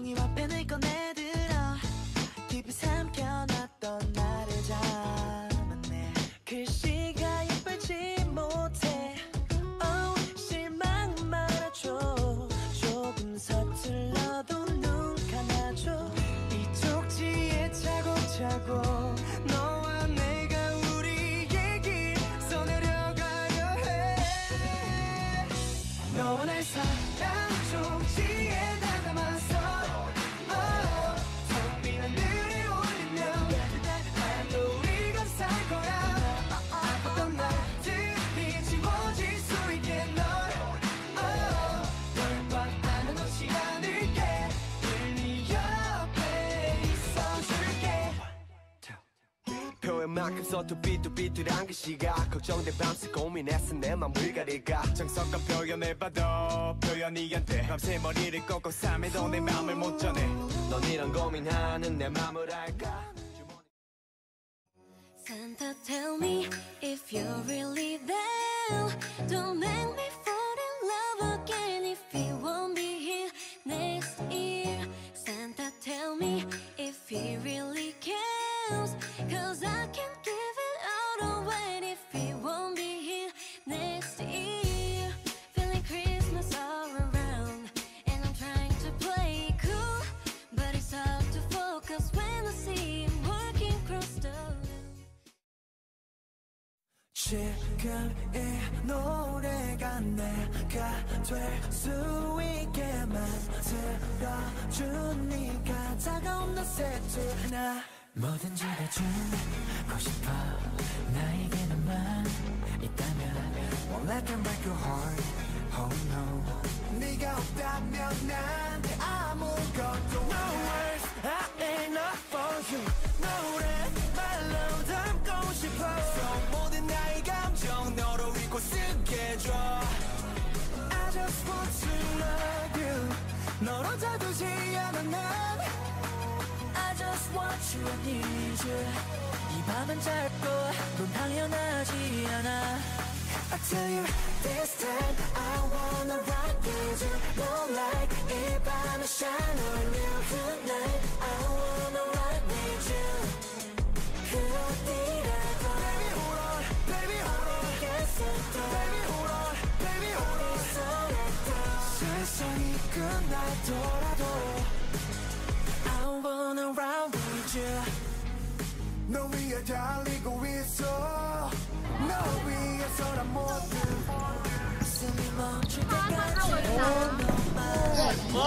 종이 와 빼낼 거네 표현만큼 써도 삐뚤삐뚤한 글씨가 걱정돼 밤새 고민했어 내 맘을 가릴까 정성껏 표현해봐도 표현이 안돼 밤새 머리를 꺾고 삶에도 내 맘을 못 전해 넌 이런 고민하는 내 맘을 알까 Santa, tell me if you're really there. Don't make me fall in love again if he won't be here next year. Santa, tell me if he really cares. Cause I can't 지금 이 노래가 내가 될 수 있게 만들어주니까 다가온 너 세트나. 뭐든지 다 주고 싶어. 나에게는만 있다면 Well I can break your heart. Oh no. 네가 없다면 난 아무것도 No words 널 혼자 두지 않아 난 I just want you, I need you 이 밤은 짧고 넌 당연하지 않아 I tell you ride with you 너 위에 달리고 있어 너 위에서 난 모든 숨이 멈출 때까지 너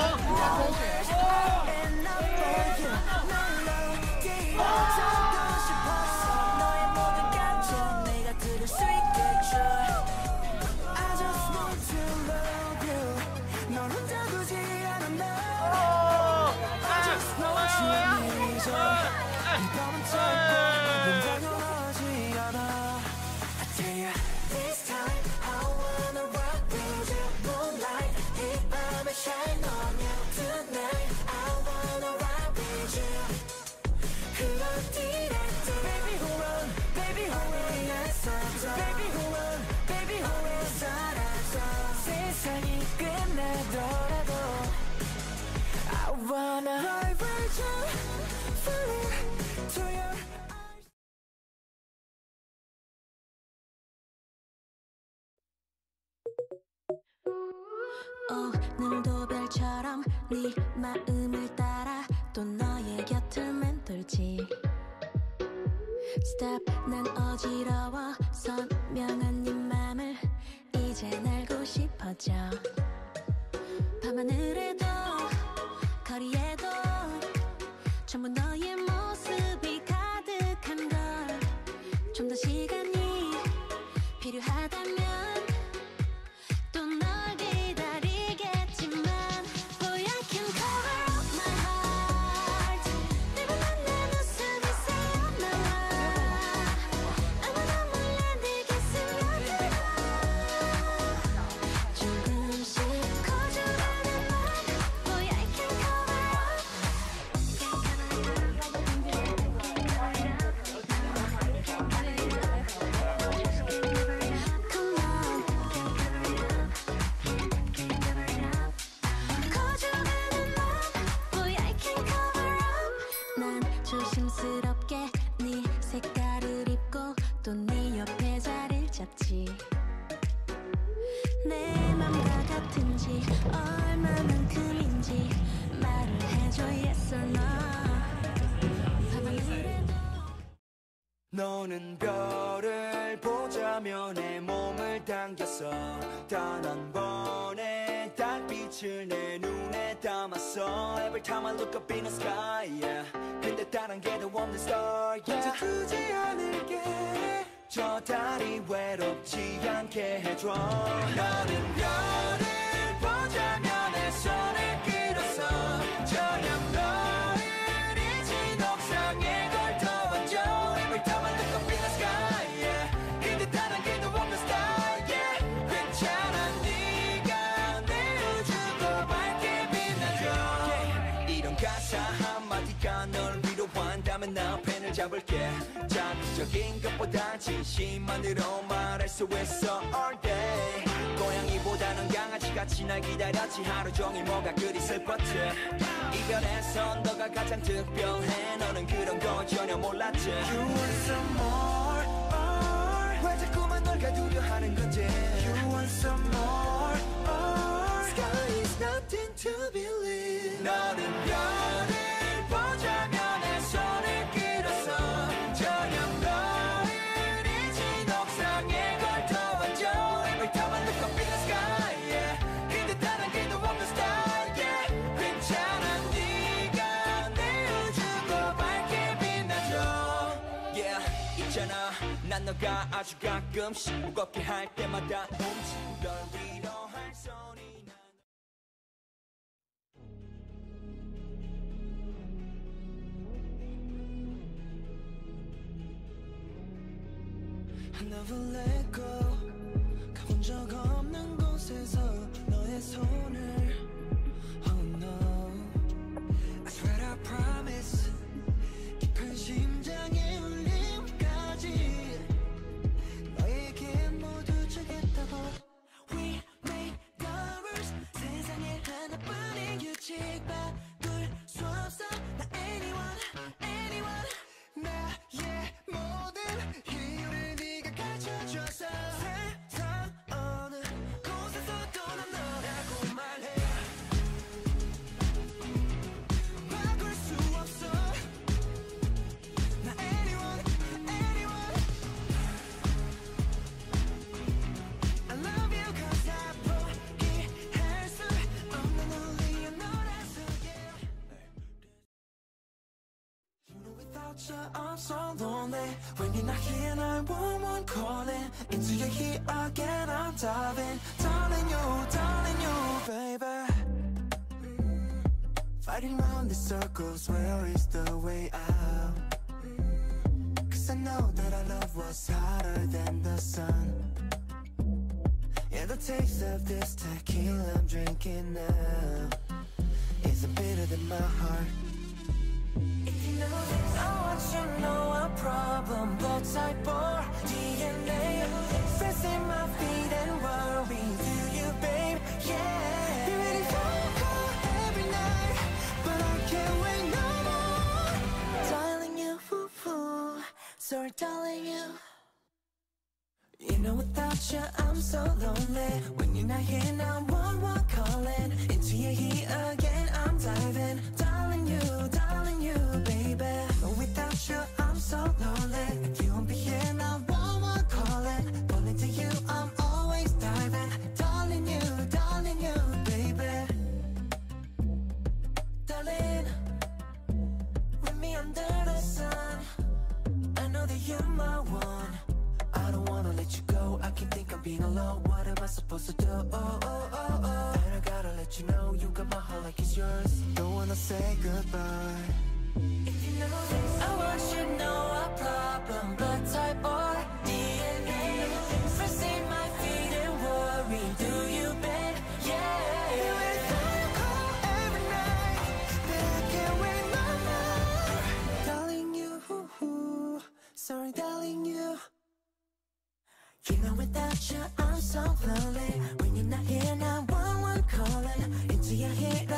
오늘도 별처럼 네 마음을 따라 또 너의 곁을 맴돌지. Stop 난 어지러워. 선명한 네 맘을 이젠 알고 싶어져. 밤하늘에 너는 별을 보자며 내 몸을 당겼어 단 한 번의 달빛을 내 눈에 담았어 Every time I look up in the sky yeah. 근데 다른 게도 없는 star yeah. 두지 않을게 저 달이 외롭지 않게 해줘 너는 별을 잡을게. 자극적인 것보다 진심만으로 말할 수 있어 all day. 고양이보다는 강아지같이 날 기다렸지. 하루 종일 뭐가 그리 슬펐지? 이별에선 너가 가장 특별해. 너는 그런 거 전혀 몰랐지. You want some more more. 왜 자꾸만 널 가두려 하는 건지. You want some more more. Sky is nothing to believe. 너는 별 난 너가 아주 가끔씩 무겁게 할 때마다 움직 널 위로할 소리 난 I never let go 가본 적 없는 곳에서 너의 손을 I'm so lonely. When you're not here 911 calling. Into your heat again I'm diving. Darling you, darling you, baby. Mm. Fighting round the circles Where is the way out? Cause I know that our love was hotter than the sun. Yeah, the taste of this tequila I'm drinking now Isn't bitter than my heart. If you know this, I want you know a problem. Blood type or DNA. Stressing my feet and worry. Do you, babe? Yeah. Be ready for call every night. But I can't wait no more. Darling, you, ooh, ooh. sorry, darling, you. You know without you I'm so lonely When you're not here now one one calling Into your heat again I'm diving being alone. What am I supposed to do? Oh, oh, oh, oh. And I gotta let you know you got my heart like it's yours. Don't wanna say goodbye. If you know this, I want you to know without you I'm so lonely When you're not here now one one calling. Into your head